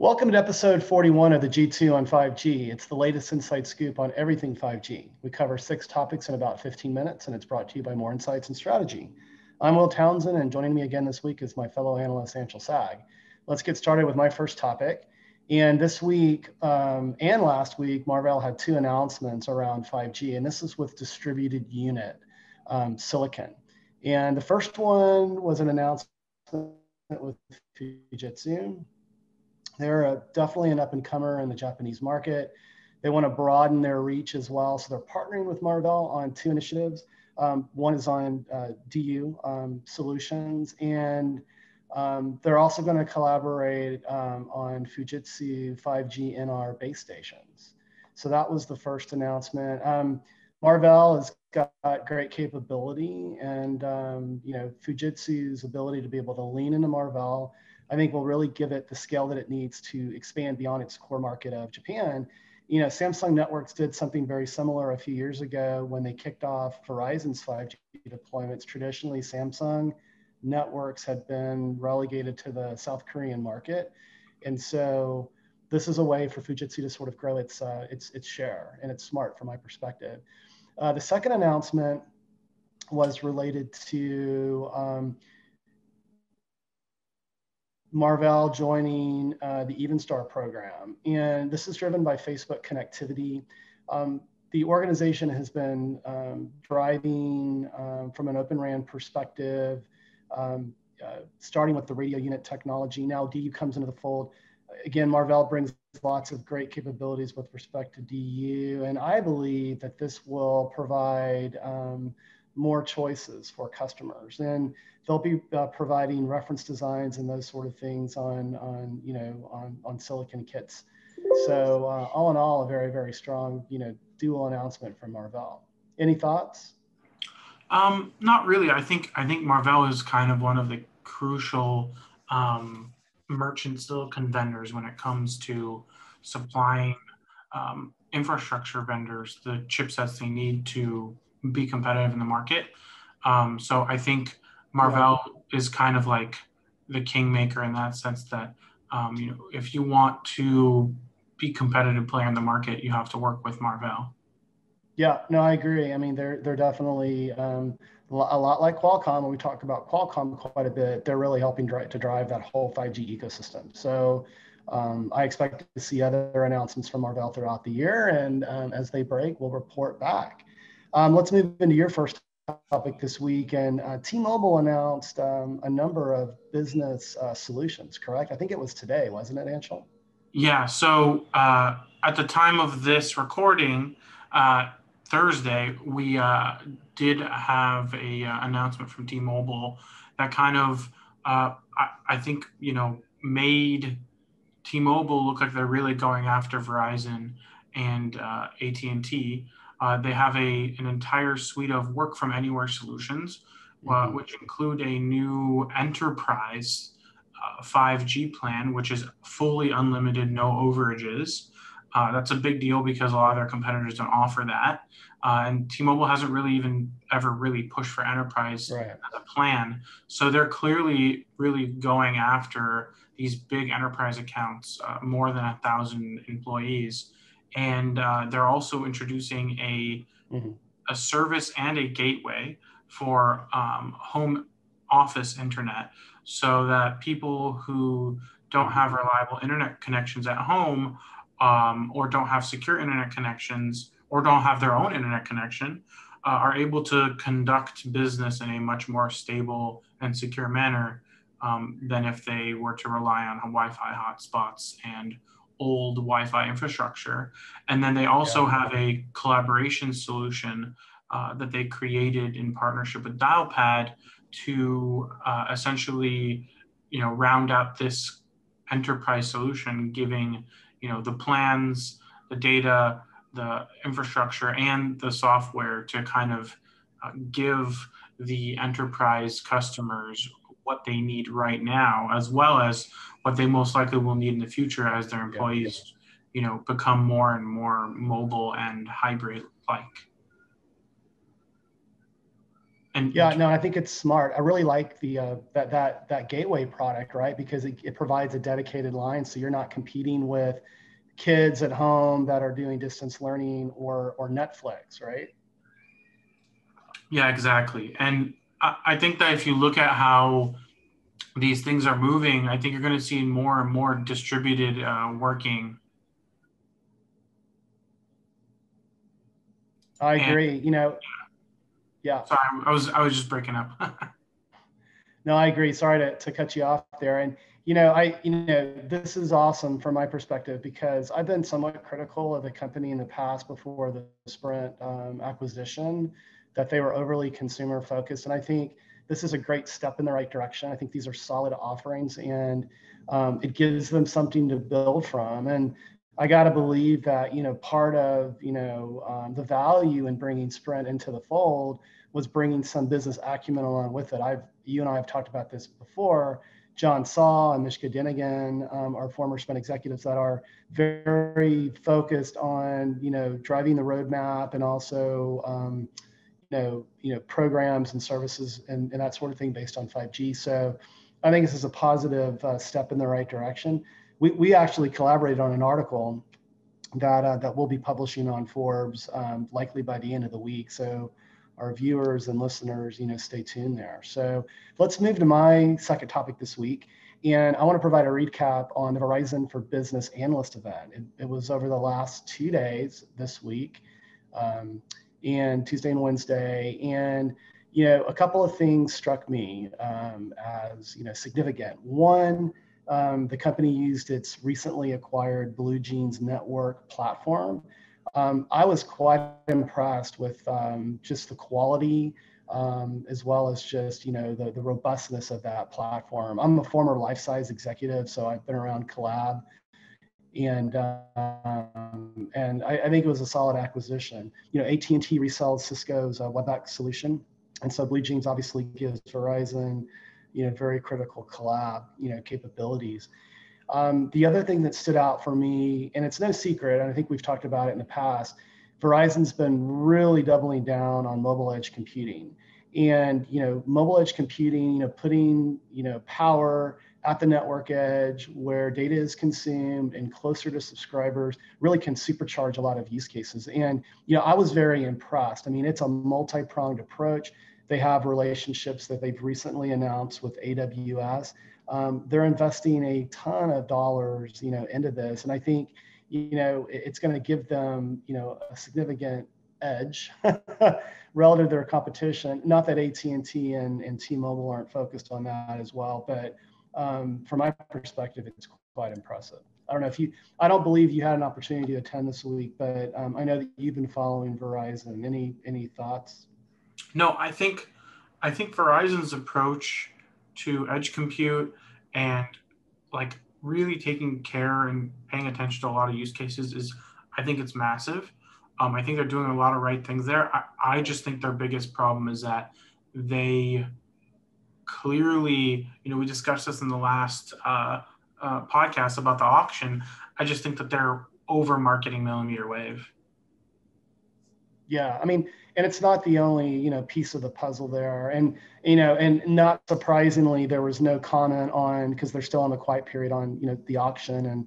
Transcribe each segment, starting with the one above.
Welcome to episode 41 of the G2 on 5G. It's the latest insight scoop on everything 5G. We cover six topics in about 15 minutes, and it's brought to you by Moor Insights and Strategy. I'm Will Townsend, and joining me again this week is my fellow analyst, Anshel Sag. Let's get started with my first topic. And this week um, and last week, Marvell had two announcements around 5G, and this is with distributed unit um, silicon. And the first one was an announcement with Fujitsu, they're a, definitely an up and comer in the Japanese market. They want to broaden their reach as well. So they're partnering with Marvell on two initiatives. Um, one is on uh, DU um, solutions, and um, they're also going to collaborate um, on Fujitsu 5G NR base stations. So that was the first announcement. Um, Marvell has got great capability, and um, you know Fujitsu's ability to be able to lean into Marvell I think will really give it the scale that it needs to expand beyond its core market of Japan. You know, Samsung Networks did something very similar a few years ago when they kicked off Verizon's 5G deployments. Traditionally, Samsung Networks had been relegated to the South Korean market. And so this is a way for Fujitsu to sort of grow its, uh, its, its share, and it's smart from my perspective. Uh, the second announcement was related to um, Marvell joining uh, the Evenstar program. And this is driven by Facebook connectivity. Um, the organization has been um, driving um, from an Open RAN perspective, um, uh, starting with the radio unit technology. Now DU comes into the fold. Again, Marvell brings lots of great capabilities with respect to DU. And I believe that this will provide um, more choices for customers. And they'll be uh, providing reference designs and those sort of things on, on you know, on, on silicon kits. So uh, all in all, a very, very strong, you know, dual announcement from Marvell. Any thoughts? Um, not really. I think I think Marvell is kind of one of the crucial um, merchant silicon vendors when it comes to supplying um, infrastructure vendors the chipsets they need to be competitive in the market. Um, so I think Marvell yeah. is kind of like the kingmaker in that sense that um, you know if you want to be competitive player in the market, you have to work with Marvell. Yeah, no, I agree. I mean, they're they're definitely um, a lot like Qualcomm. When we talk about Qualcomm quite a bit, they're really helping drive, to drive that whole 5G ecosystem. So um, I expect to see other announcements from Marvell throughout the year, and um, as they break, we'll report back. Um, let's move into your first topic this week. And uh, T-Mobile announced um, a number of business uh, solutions. Correct? I think it was today, wasn't it, Anshel? Yeah. So uh, at the time of this recording, uh, Thursday, we uh, did have a uh, announcement from T-Mobile that kind of, I, I think, you know, made T-Mobile look like they're really going after Verizon and AT&T uh, they have a, an entire suite of work from anywhere solutions, uh, mm-hmm. which include a new enterprise uh, 5G plan, which is fully unlimited, no overages. Uh, that's a big deal because a lot of their competitors don't offer that. Uh, and T-Mobile hasn't really even ever really pushed for enterprise right. as a plan. So they're clearly really going after these big enterprise accounts, uh, more than a thousand employees and uh, they're also introducing a mm-hmm. a service and a gateway for um, home office internet, so that people who don't have reliable internet connections at home, um, or don't have secure internet connections, or don't have their own internet connection, uh, are able to conduct business in a much more stable and secure manner um, than if they were to rely on Wi-Fi hotspots and old Wi-Fi infrastructure. And then they also yeah. have a collaboration solution uh, that they created in partnership with Dialpad to uh, essentially, you know, round out this enterprise solution, giving you know the plans, the data, the infrastructure, and the software to kind of uh, give the enterprise customers what they need right now, as well as what they most likely will need in the future as their employees, yeah. you know, become more and more mobile and hybrid like. And yeah, no, I think it's smart. I really like the uh, that that that gateway product, right? Because it, it provides a dedicated line, so you're not competing with kids at home that are doing distance learning or or Netflix, right? Yeah, exactly. And I, think that if you look at how these things are moving, I think you're going to see more and more distributed uh, working. I agree. And, you know, yeah. Sorry, I was I was just breaking up. no, I agree. Sorry to, to cut you off there. And you know, I you know this is awesome from my perspective because I've been somewhat critical of the company in the past before the Sprint um, acquisition that they were overly consumer focused, and I think this is a great step in the right direction. I think these are solid offerings and um, it gives them something to build from. And I got to believe that, you know, part of, you know, um, the value in bringing Sprint into the fold was bringing some business acumen along with it. I've, you and I have talked about this before. John Saw and Mishka Dehghan um, are former Sprint executives that are very focused on, you know, driving the roadmap and also, um, know, you know, programs and services and, and that sort of thing based on 5G. So I think this is a positive uh, step in the right direction. We, we actually collaborated on an article that uh, that we'll be publishing on Forbes um, likely by the end of the week. So our viewers and listeners, you know, stay tuned there. So let's move to my second topic this week. And I want to provide a recap on the Verizon for Business Analyst event. It, it was over the last two days this week. Um, and Tuesday and Wednesday. And you know, a couple of things struck me um, as you know significant. One, um, the company used its recently acquired BlueJeans network platform. Um, I was quite impressed with um, just the quality um, as well as just you know the, the robustness of that platform. I'm a former Lifesize executive, so I've been around Collab and um, and I, I, think it was a solid acquisition. You know, AT and T resells Cisco's uh, WebEx solution, and so BlueJeans obviously gives Verizon, you know, very critical collab, you know, capabilities. Um, the other thing that stood out for me, and it's no secret, and I think we've talked about it in the past, Verizon's been really doubling down on mobile edge computing, and you know, mobile edge computing, you know, putting you know power at the network edge where data is consumed and closer to subscribers really can supercharge a lot of use cases. And, you know, I was very impressed. I mean, it's a multi-pronged approach. They have relationships that they've recently announced with AWS. Um, they're investing a ton of dollars, you know, into this. And I think, you know, it's going to give them, you know, a significant edge relative to their competition. Not that AT&T and, and T-Mobile aren't focused on that as well, but um, from my perspective, it's quite impressive. I don't know if you, I don't believe you had an opportunity to attend this week, but um, I know that you've been following Verizon. Any any thoughts? No, I think I think Verizon's approach to edge compute and like really taking care and paying attention to a lot of use cases is I think it's massive. Um, I think they're doing a lot of right things there. I, I just think their biggest problem is that they clearly, you know, we discussed this in the last uh, uh, podcast about the auction. I just think that they're over marketing millimeter wave. Yeah, I mean, and it's not the only you know piece of the puzzle there, and you know, and not surprisingly, there was no comment on because they're still in the quiet period on you know the auction and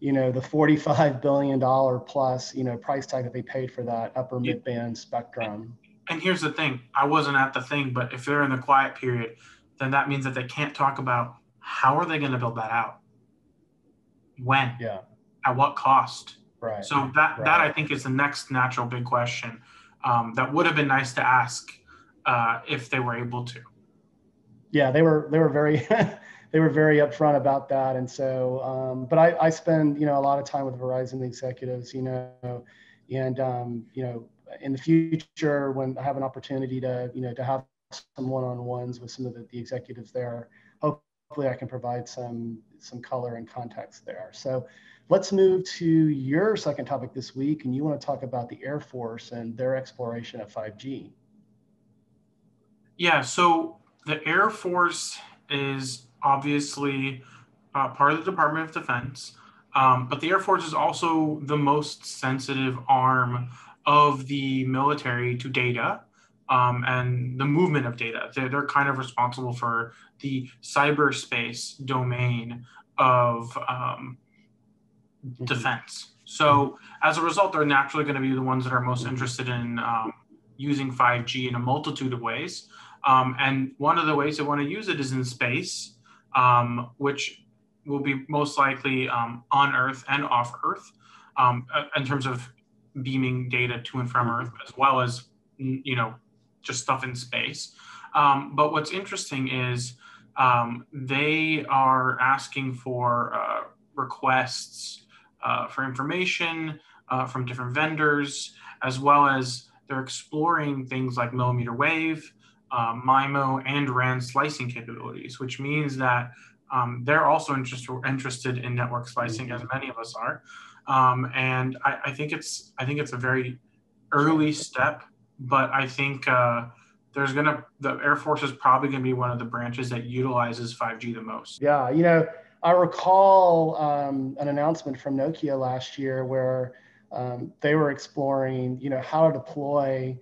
you know the 45 billion dollar plus you know price tag that they paid for that upper mid band spectrum and here's the thing i wasn't at the thing but if they're in the quiet period then that means that they can't talk about how are they going to build that out? When? Yeah. At what cost? Right. So that right. that i think is the next natural big question um, that would have been nice to ask uh, if they were able to. Yeah they were they were very they were very upfront about that. And so um, but I, I spend you know a lot of time with verizon executives you know and um, you know in the future when I have an opportunity to, you know, to have some one-on-ones with some of the, the executives there, hopefully I can provide some, some color and context there. So let's move to your second topic this week. And you want to talk about the Air Force and their exploration of 5G. Yeah, so the Air Force is obviously uh, part of the Department of Defense, um, but the Air Force is also the most sensitive arm of the military to data. um, and the movement of data. They're, they're kind of responsible for the cyberspace domain of um, mm-hmm. defense. So as a result, they're naturally going to be the ones that are most mm-hmm. interested in um, using 5G in a multitude of ways. Um, and one of the ways they want to use it is in space, um, which will be most likely um, on Earth and off Earth um, in terms of beaming data to and from. Earth, as well as you know just stuff in space. Um, but what's interesting is um, they are asking for uh, requests uh, for information uh, from different vendors, as well as they're exploring things like millimeter wave, uh, MIMO, and RAN slicing capabilities, which means that um, they're also interest, interested in network slicing, as many of us are. Um, and I, I, think it's I think it's a very early step, but I think uh, there's gonna the Air Force is probably gonna be one of the branches that utilizes 5G the most. Yeah, you know, I recall um, an announcement from Nokia last year where um, they were exploring, you know, how to deploy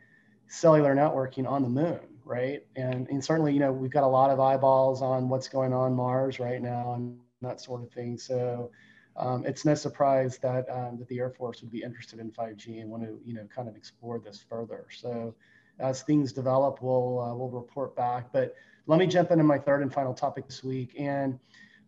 cellular networking on the moon, right? And, and certainly, you know, we've got a lot of eyeballs on what's going on Mars right now and that sort of thing. So um, it's no surprise that um, that the Air Force would be interested in 5G and want to, you know, kind of explore this further. So as things develop, we'll uh, we'll report back. But let me jump into my third and final topic this week. And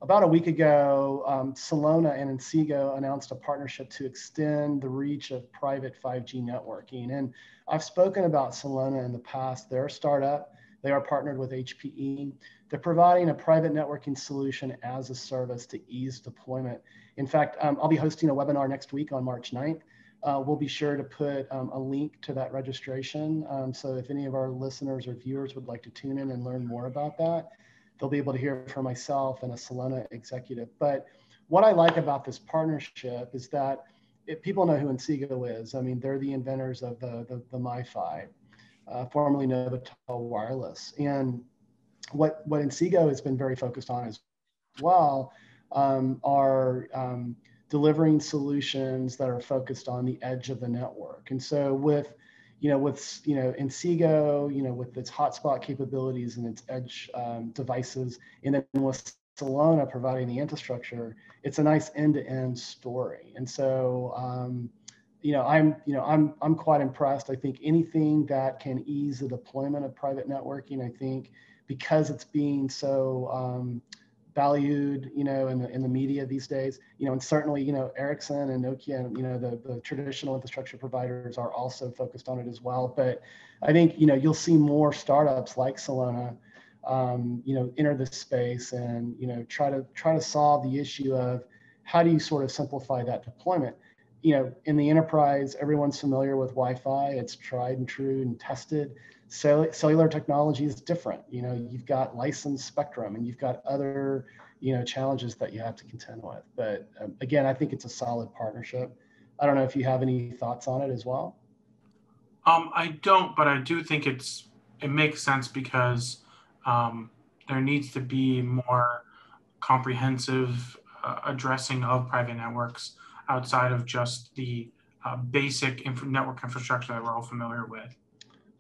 about a week ago, um, and Inseego announced a partnership to extend the reach of private 5G networking. And I've spoken about Celona in the past. They're a startup. They are partnered with HPE. They're providing a private networking solution as a service to ease deployment. In fact, um, I'll be hosting a webinar next week on March 9th. Uh, we'll be sure to put um, a link to that registration. Um, so if any of our listeners or viewers would like to tune in and learn more about that, they'll be able to hear from myself and a Celona executive. But what I like about this partnership is that people know who Inseego is. I mean, they're the inventors of the, the, the MiFi, uh, formerly Novatel Wireless. And what, what Inseego has been very focused on as well um, are um, delivering solutions that are focused on the edge of the network. And so with you know, with you know Inseego, you know, with its hotspot capabilities and its edge um, devices, and then with Celona providing the infrastructure, it's a nice end-to-end story. And so, um, you know, I'm you know I'm I'm quite impressed. I think anything that can ease the deployment of private networking, I think, because it's being so um, valued, you know, in the in the media these days. You know, and certainly, you know, Ericsson and Nokia, and you know, the the traditional infrastructure providers are also focused on it as well. But I think you know you'll see more startups like Celona, um, you know, enter this space and you know try to try to solve the issue of how do you sort of simplify that deployment. You know, in the enterprise, everyone's familiar with Wi-Fi. It's tried and true and tested cellular technology is different. You know, you've got licensed spectrum and you've got other, you know, challenges that you have to contend with. But um, again, I think it's a solid partnership. I don't know if you have any thoughts on it as well. Um, I don't, but I do think it's it makes sense because um, there needs to be more comprehensive uh, addressing of private networks outside of just the uh, basic inf- network infrastructure that we're all familiar with.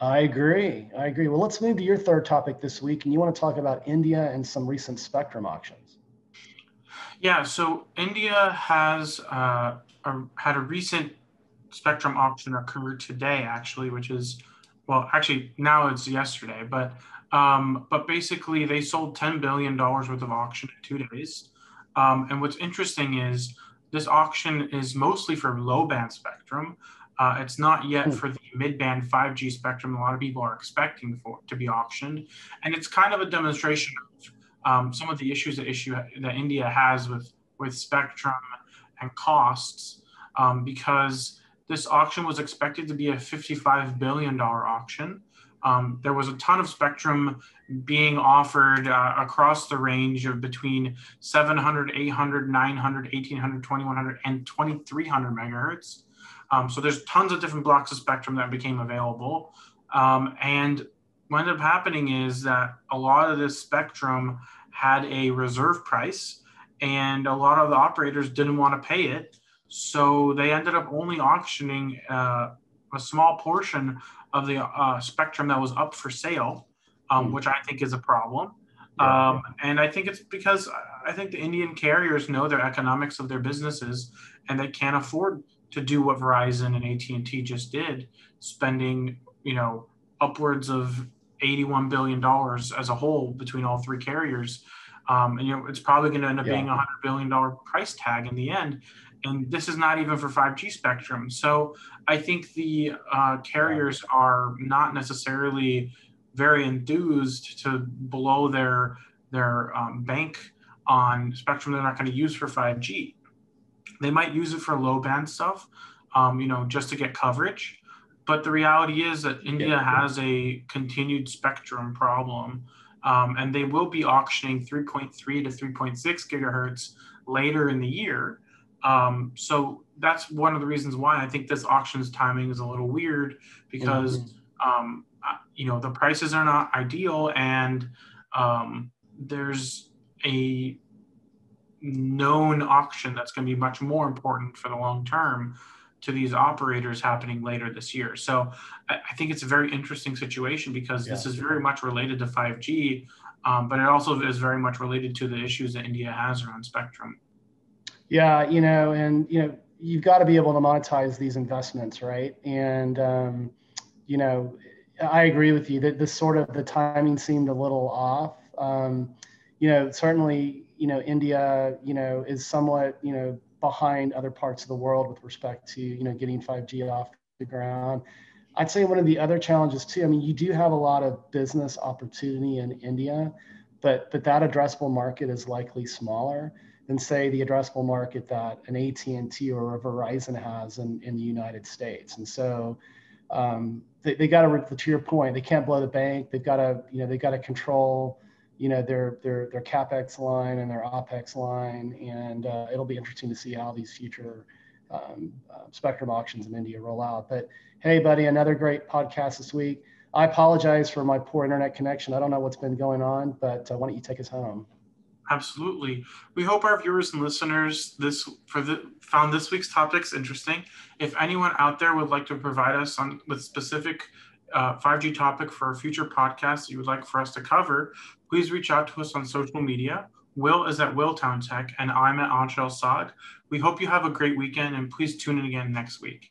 I agree. I agree. Well, let's move to your third topic this week, and you want to talk about India and some recent spectrum auctions. Yeah, so India has uh, a, had a recent spectrum auction occur today, actually, which is well, actually now it's yesterday, but um, but basically they sold ten billion dollars worth of auction in two days. Um, and what's interesting is this auction is mostly for low band spectrum, uh, it's not yet hmm. for the mid-band 5G spectrum. A lot of people are expecting for to be auctioned, and it's kind of a demonstration of um, some of the issues that issue that India has with with spectrum and costs, um, because this auction was expected to be a 55 billion dollar auction. Um, there was a ton of spectrum being offered uh, across the range of between 700, 800, 900, 1800, 2100, and 2300 megahertz. Um, so there's tons of different blocks of spectrum that became available. Um, and what ended up happening is that a lot of this spectrum had a reserve price and a lot of the operators didn't want to pay it. So they ended up only auctioning uh, a small portion of the uh, spectrum that was up for sale, um, mm. which I think is a problem. Yeah. Um, and I think it's because I think the Indian carriers know their economics of their businesses, and they can't afford to do what Verizon and AT and T just did, spending you know upwards of 81 billion dollars as a whole between all three carriers. Um, and you know it's probably going to end up yeah. being a hundred billion dollar price tag in the end. And this is not even for 5G spectrum. So I think the uh, carriers are not necessarily very enthused to blow their their um, bank on spectrum they're not going to use for 5G. They might use it for low band stuff, um, you know, just to get coverage. But the reality is that India yeah. has a continued spectrum problem, um, and they will be auctioning 3.3 to 3.6 gigahertz later in the year. Um, so that's one of the reasons why I think this auction's timing is a little weird because, mm-hmm. um, you know, the prices are not ideal and um, there's a known auction that's going to be much more important for the long term to these operators happening later this year. So I, think it's a very interesting situation because yeah. this is very much related to 5G, um, but it also is very much related to the issues that India has around spectrum. Yeah, you know, and you know, you've got to be able to monetize these investments, right? And um, you know, I agree with you that this sort of the timing seemed a little off. Um, you know, certainly, you know, India, you know, is somewhat, you know, behind other parts of the world with respect to, you know, getting 5G off the ground. I'd say one of the other challenges too. I mean, you do have a lot of business opportunity in India, but but that addressable market is likely smaller than say the addressable market that an AT&T or a Verizon has in, in the United States. And so um, they, they got to, to your point, they can't blow the bank. They've got to, you know, they've got to control, you know, their, their, their CapEx line and their OpEx line. And uh, it'll be interesting to see how these future um, uh, spectrum auctions in India roll out. But hey, buddy, another great podcast this week. I apologize for my poor internet connection. I don't know what's been going on, but uh, why don't you take us home? Absolutely. We hope our viewers and listeners this for the found this week's topics interesting. If anyone out there would like to provide us on with specific uh, 5G topic for a future podcast you would like for us to cover, please reach out to us on social media. Will is at Willtown Tech, and I'm at Anshel Sag. We hope you have a great weekend, and please tune in again next week.